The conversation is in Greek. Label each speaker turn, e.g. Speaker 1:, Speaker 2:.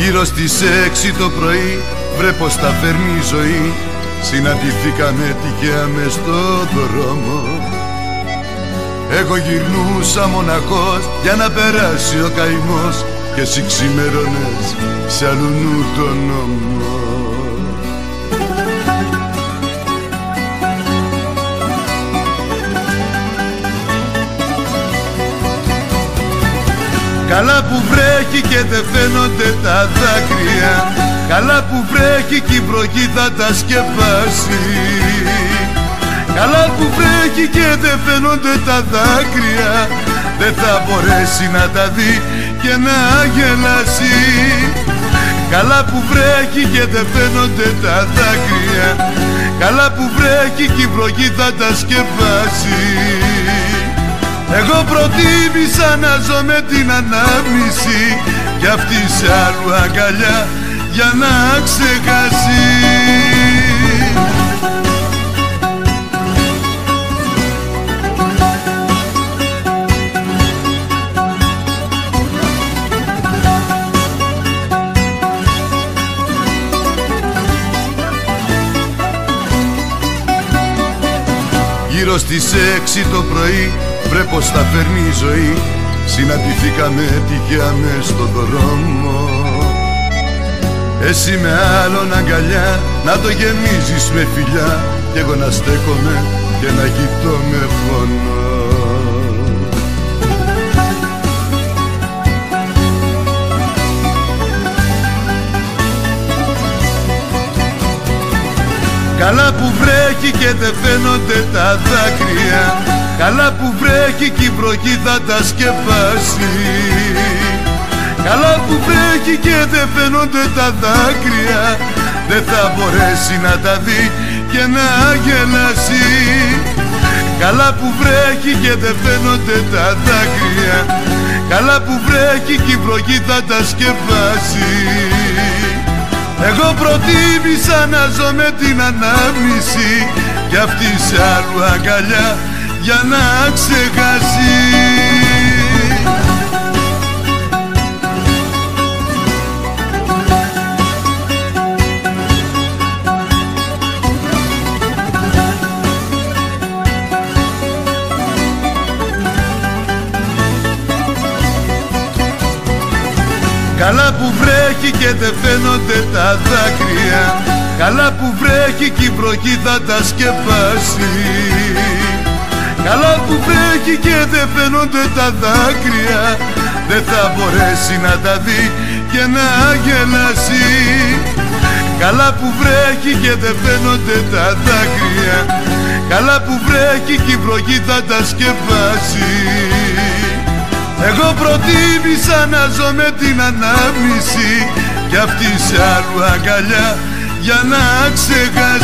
Speaker 1: Γύρω στις έξι το πρωί βρε πως τα φέρνει η ζωή. Συναντηθήκαμε τυχαία μες στο δρόμο. Εγώ γυρνούσα μοναχός για να περάσει ο καημός Και εσύ ξημερώνες σε αλλού νου τον νόμο Καλά που βρέχει και δεν φαίνονται τα δάκρυα. Καλά που βρέχει και η βροχή θα τα σκεπάσει. Καλά που βρέχει και δεν φαίνονται τα δάκρυα. Δεν θα μπορέσει να τα δει και να γελάσει. Καλά που βρέχει και δεν φαίνονται τα δάκρυα. Καλά που βρέχει και η βροχή θα τα σκεπάσει εγώ προτίμησα να ζω με την ανάμνηση Κι αυτή σε άλλου αγκαλιά για να ξεχάσει. Γύρω στις έξι το πρωί βρε πως θα φέρνει η ζωή. Συναντηθήκαμε τυχαία μες στο δρόμο. Εσύ με άλλον αγκαλιά να το γεμίζεις με φιλιά. Κι εγώ να στέκομαι και να κοιτώ με φωνό Καλά που βρέχει και δεν φαίνονται τα δάκρυα. Καλά που βρέχει και η βροχή θα τα σκεπάσει. Καλά που βρέχει και δεν φαίνονται τα δάκρυα. Δεν θα μπορέσει να τα δει και να γελάσει. Καλά που βρέχει και δεν φαίνονται τα δάκρυα. Καλά που βρέχει και η βροχή θα τα σκεπάσει Εγώ προτίμησα να ζω με την ανάμνηση Κι αυτή σε άλλου αγκαλιά για να ξεχάσει Καλά που βρέχει και δεν φαίνονται τα δάκρυα. Καλά που βρέχει και η βροχή θα τα σκεπάσει. Καλά που βρέχει και δεν φαίνονται τα δάκρυα. Δεν θα μπορέσει να τα δει και να γελάσει. Καλά που βρέχει και δεν φαίνονται τα δάκρυα. Καλά που βρέχει και η βροχή θα τα σκεπάσει εγώ προτίμησα να ζω με την ανάμνηση Κι αυτή σε άλλου αγκαλιά για να ξεχάσει